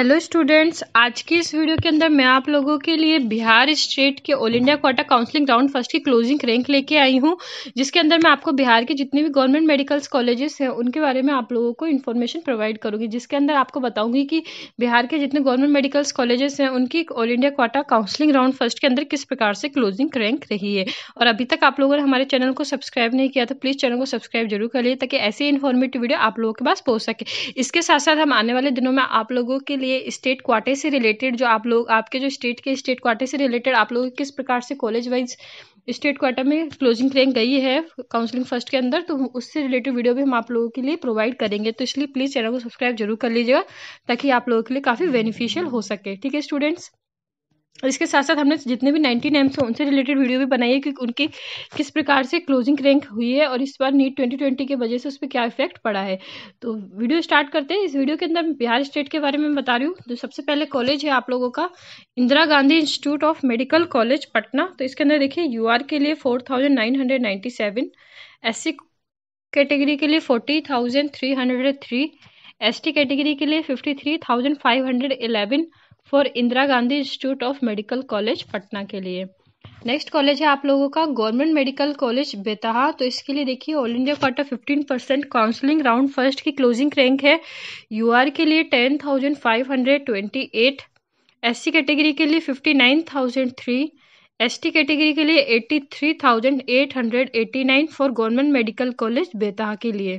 Hello students आज की इस वीडियो के अंदर मैं आप लोगों के लिए बिहार स्टेट के all India quota counselling round first की क्लोजिंग रैंक लेके आई हूँ, जिसके अंदर मैं आपको बिहार के जितने भी गवर्नमेंट मेडिकल्स कॉलेजेस हैं, उनके बारे में आप लोगों को इन्फॉर्मेशन प्रोवाइड करूँगी, जिसके अंदर आपको बताऊँगी कि बिहार के जितने गवर्नमेंट मेडिकल्स कॉलेजेस हैं, उनकी all India quota counselling round first के अंदर किस प्रकार से क्लोजिंग रैंक रही है। और अभी तक आप लोगों ने हमारे चैनल को सब्सक्राइब नहीं किया तो प्लीज़ चैनल को सब्सक्राइब ज़रूर कर करिए ताकि ऐसी इन्फॉर्मेटिव वीडियो आप लोगों के पास पहुँच सके। इसके साथ साथ हम आने वाले दिनों में आप लोगों के लिए स्टेट क्वार्टर क्वार्टर से रिलेटेड जो आप लोग, आपके जो स्टेट के स्टेट क्वार्टर से रिलेटेड आप लोग किस प्रकार से कॉलेज वाइज स्टेट क्वार्टर में क्लोजिंग रैंक गई है काउंसलिंग फ़र्स्ट के अंदर तो उससे रिलेटेड वीडियो भी हम आप लोगों के लिए प्रोवाइड करेंगे। तो इसलिए प्लीज़ चैनल को सब्सक्राइब ज़रूर कर लीजिएगा ताकि आप लोगों के लिए काफ़ी बेनिफिशियल हो सके। ठीक है स्टूडेंट्स इसके साथ साथ हमने जितने भी नाइनटीन एम्स हैं, उनसे रिलेटेड वीडियो भी बनाई है कि उनकी किस प्रकार से क्लोजिंग रैंक हुई है और इस बार नीट ट्वेंटी ट्वेंटी की वजह से उस पर क्या इफ़ेक्ट पड़ा है। तो वीडियो स्टार्ट करते हैं। इस वीडियो के अंदर बिहार स्टेट के बारे में बता रही हूँ। तो सबसे पहले कॉलेज है आप लोगों का Indira Gandhi institute of medical college Patna. तो इसके अंदर देखिए UR के लिए four thousand nine hundred ninety seven S category के लिए forty thousand three hundred three S category के लिए fifty three thousand five hundred for Indira Gandhi institute of medical college Patna के लिए। नेक्स्ट कॉलेज है आप लोगों का गवर्नमेंट मेडिकल कॉलेज बेतहा। तो इसके लिए देखिए all India quota fifteen percent counselling round first की क्लोजिंग रैंक है। यूआर के लिए ten thousand five hundred twenty eight S category के लिए fifty nine thousand three S category के लिए eighty three thousand eight hundred eighty nine for government medical college Bettiah के लिए।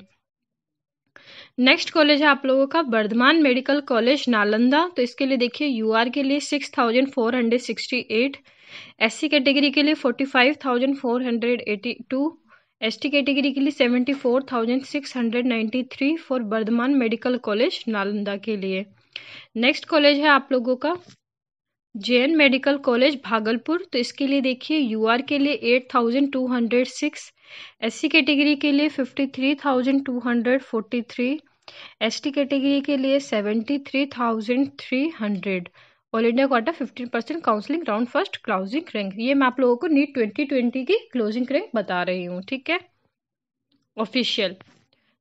नेक्स्ट कॉलेज है आप लोगों का वर्धमान मेडिकल कॉलेज नालंदा। तो इसके लिए देखिए यूआर के लिए six thousand four hundred sixty eight S C category के लिए forty five thousand four hundred eighty two S T category के लिए seventy four thousand six hundred ninety three for Vardhman medical college Nalanda के लिए। Next college है आप लोगों का J N medical college Bhagalpur. तो इसके लिए देखिए यूआर के लिए eight thousand two hundred six S C category के लिए fifty three thousand two hundred forty three S T category के लिए seventy three thousand three hundred all India quota fifteen percent counselling round first closing rank ये मैं आप लोगों को NEET twenty twenty की क्लोजिंग रैंक बता रही हूँ, ठीक है? ऑफिशियल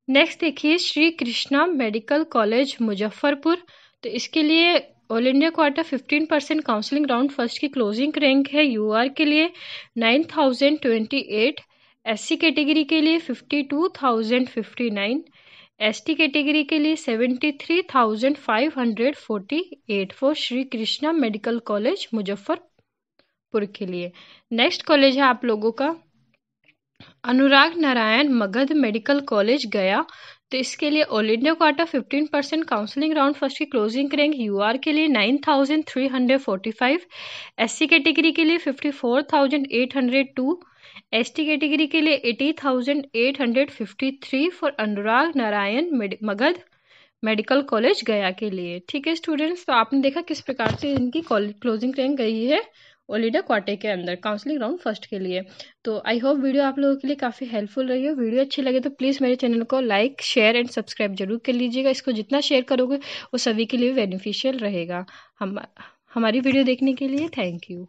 नेक्स्ट देखिए, श्री कृष्णा मेडिकल कॉलेज मुजफ्फरपुर। तो इसके लिए all India quota fifteen percent counselling round first की क्लोजिंग रैंक है यूआर के लिए nine thousand twenty eight S C category के लिए fifty two thousand fifty nine, ST category के लिए seventy three thousand five hundred forty eight for Shri Krishna medical college Muzaffarpur के लिए। नेक्स्ट कॉलेज है आप लोगों का। अनुराग नारायण मगध मेडिकल कॉलेज गया तो इसके लिए all India quarter fifteen percent counselling round first की क्लोजिंग रैंक यूआर के लिए nine thousand three hundred forty five S C category के लिए fifty four thousand eight hundred two S T category के लिए eighty thousand eight hundred fifty three for Anurag Narayan Magadh medical college Gaya के लिए। ठीक है students तो आपने देखा किस प्रकार से इनकी क्लोजिंग रैंक गई है। ओलिडा क्वार्टे के अंदर काउंसलिंग राउंड फ़र्स्ट के लिए। तो आई होप वीडियो आप लोगों के लिए काफ़ी हेल्पफुल रही हो। वीडियो अच्छी लगे तो प्लीज़ मेरे चैनल को लाइक शेयर एंड सब्सक्राइब ज़रूर कर लीजिएगा। इसको जितना शेयर करोगे, वो सभी के लिए बेनिफिशियल रहेगा। हम, हमारी वीडियो देखने के लिए थैंक यू